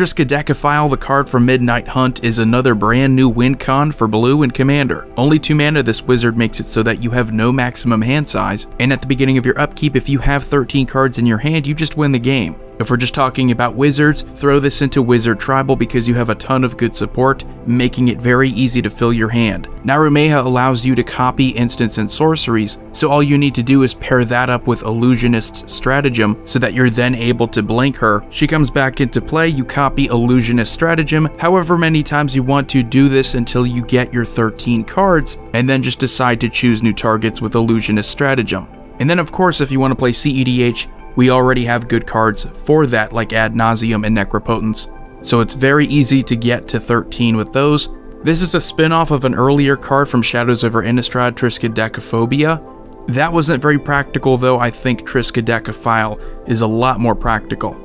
Triskaidekaphile, the card from Midnight Hunt, is another brand new win con for blue and commander. Only 2 mana this wizard makes it so that you have no maximum hand size, and at the beginning of your upkeep if you have 13 cards in your hand you just win the game. If we're just talking about wizards, throw this into Wizard Tribal because you have a ton of good support, making it very easy to fill your hand. Naru Meha allows you to copy instants and sorceries, so all you need to do is pair that up with Illusionist's Stratagem so that you're then able to blink her. She comes back into play, you copy Illusionist Stratagem however many times you want to do this until you get your 13 cards, and then just decide to choose new targets with Illusionist Stratagem. And then of course if you want to play CEDH, we already have good cards for that like Ad Nauseam and Necropotence, so it's very easy to get to 13 with those. This is a spin-off of an earlier card from Shadows over Innistrad, Triskaidekaphobia. That wasn't very practical though, I think Triskaidekaphile is a lot more practical.